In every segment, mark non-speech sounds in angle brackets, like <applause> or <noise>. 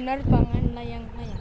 penerbangan layang-layang.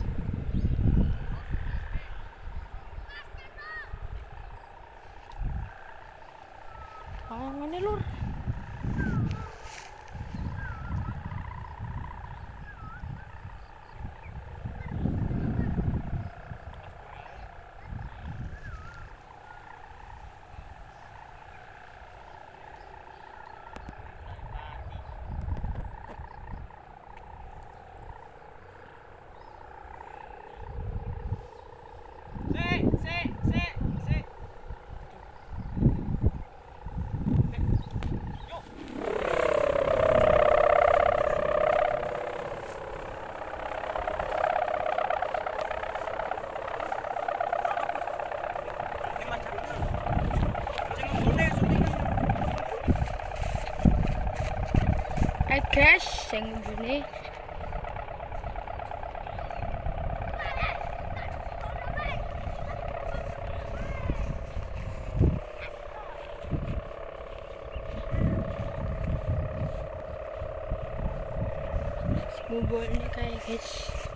crescendo, né? Vamos embora, né, cara?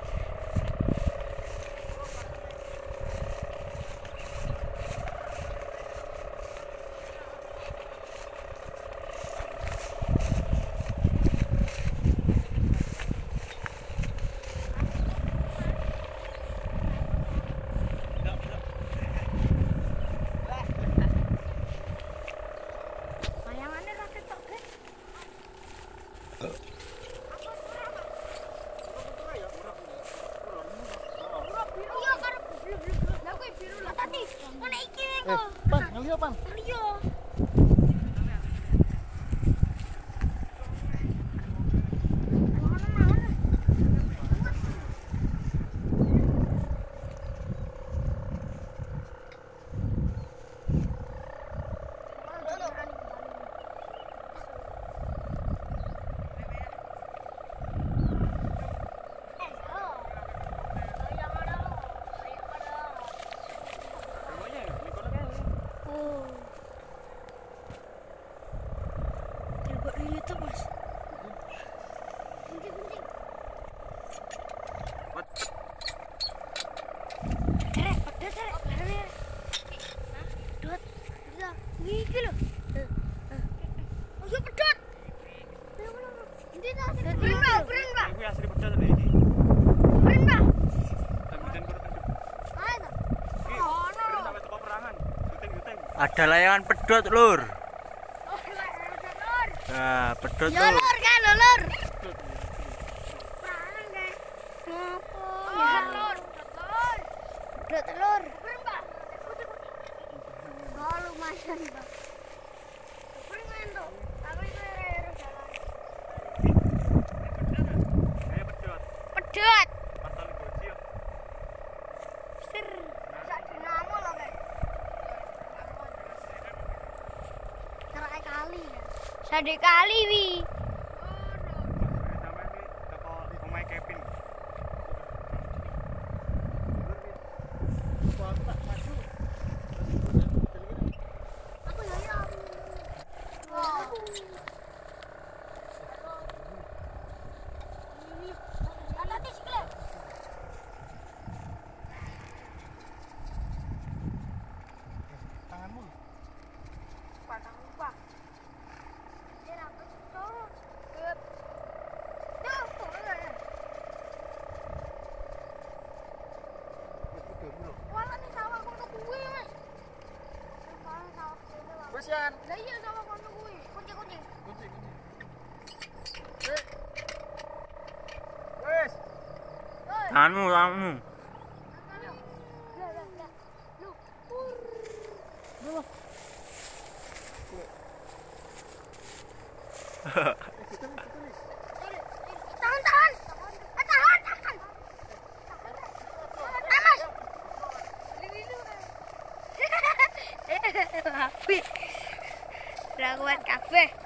Oh, iya pedot. Pak. Pak. Kuwi asli pedot lho iki. Pak. Oh. Ada layangan pedot, Lur. Oh. Nah, pedot Ya, tuh. lor kan? Ya. Pedot telur. Pak. Oh, lumayan, Pak. Cerai kali ya. Wi. 시안. 레이어 잡아가는 거이. 군지 군지. 군지 군지. 네. 웨스. 안무 안무. 하하하. quick. Raguan kafe.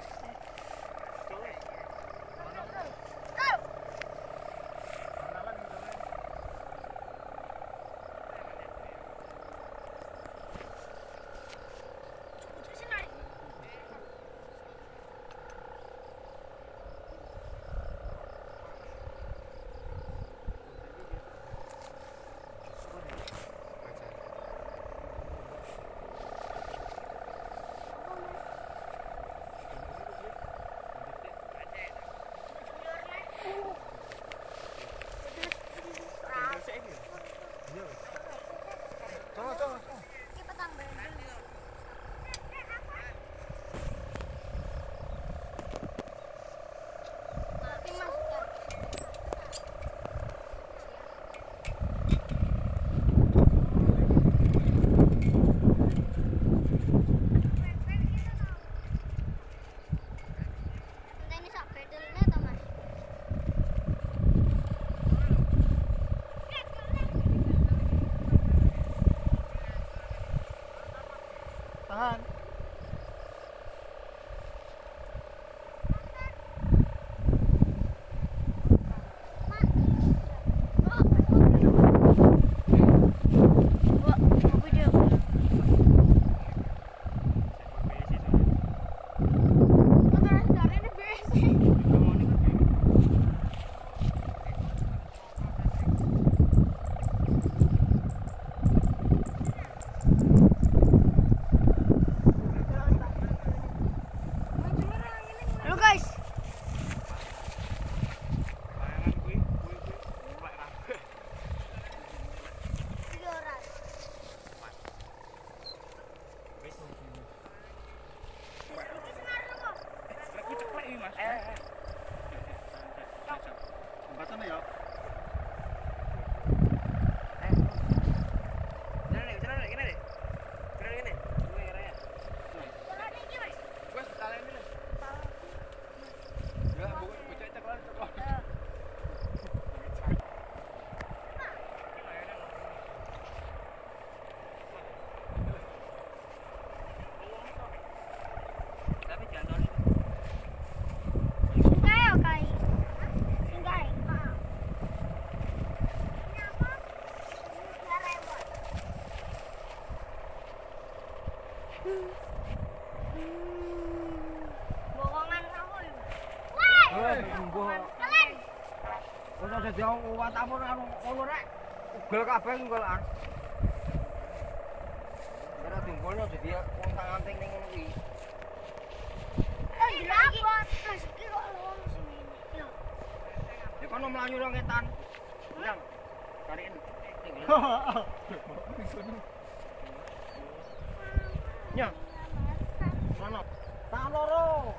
Bohongan kamu mbuh. Kalian. Diong watamu ngono rek. Ugel kabeh. Ora wong ning ngono kuwi. Ya kono mlayu. Kariin. <laughs> <laughs> Nyang. Mana? Tak loro.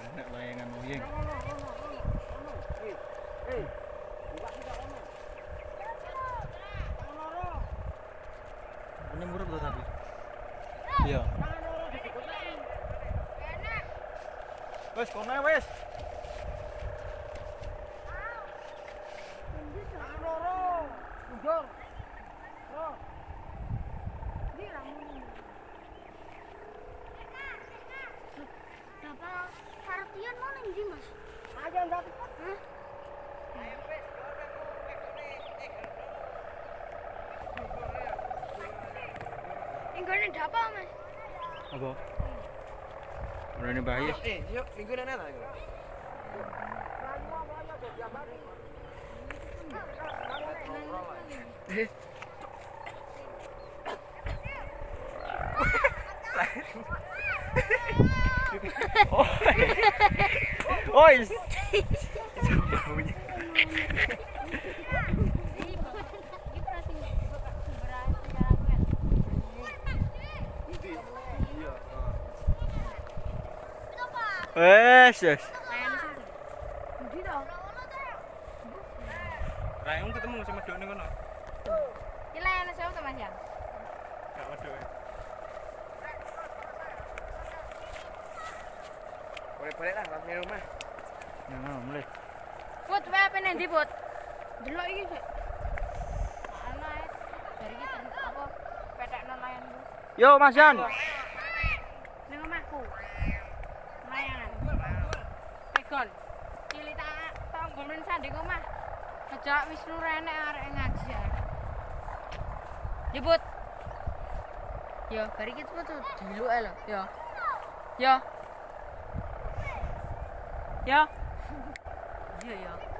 Enak layangan oyeng. Ini murah tuh tadi. Iya. Wes, kono wes. ball. Running by here. Hey, yo, ninguna nada. Oi! <laughs> Oi! <laughs> <laughs> Wes, wes. Rayung ketemu sama Dok ning kono. Gak wedok. ya. Boleh-boleh lah, di rumah. Nah, mulai. Put, wae apa nanti put? Delok iki sik. Ana ae. Dari iki apa petekno layanku. Yo, Mas Jan. Amin sandi ku mah. Kecak Wisnu renek arek ngaji. Nyebut. Yo, bari kita cepet tuh dulu ae loh. Yo. Yo. Yo. Yo yo.